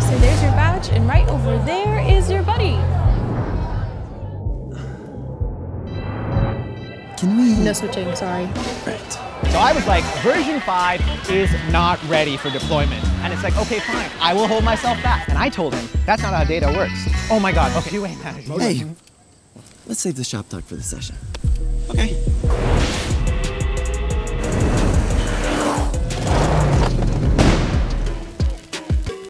So there's your badge, and right over there is your buddy. Can we? No switching, sorry. Right. So I was like, version 5 is not ready for deployment. And it's like, okay, fine, I will hold myself back. And I told him, that's not how data works. Oh my God, okay. you ain't that. Hey, let's save the shop talk for the session. Okay.